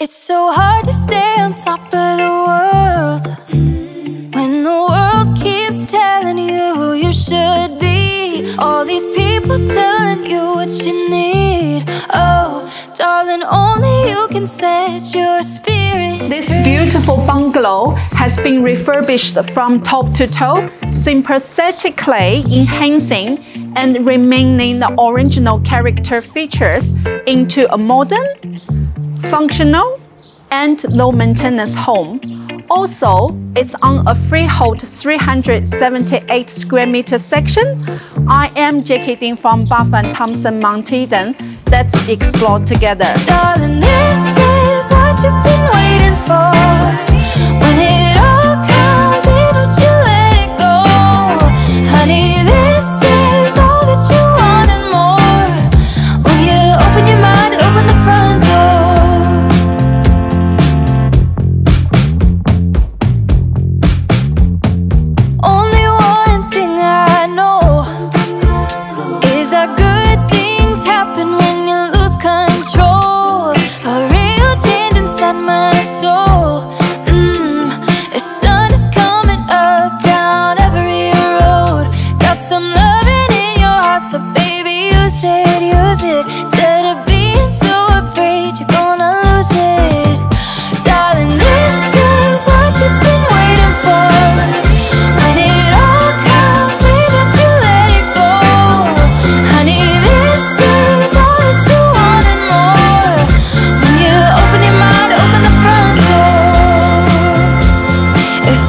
It's so hard to stay on top of the world when the world keeps telling you who you should be. All these people telling you what you need. Oh, darling, only you can set your spirit. This beautiful bungalow has been refurbished from top to toe, sympathetically enhancing and remaining the original character features into a modern functional, and low maintenance home. Also, it's on a freehold 378 square meter section. I am JK Ding from Barfoot Thompson Mount Eden. Let's explore together. Darling, this is what you've been waiting for. soul.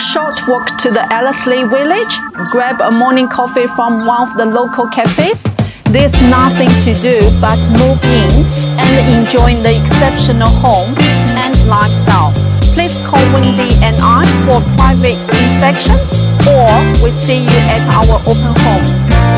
Short walk to the Ellerslie village, grab a morning coffee from one of the local cafes. There's nothing to do but move in and enjoy the exceptional home and lifestyle. Please call Wendy and I for private inspection or we see you at our open homes.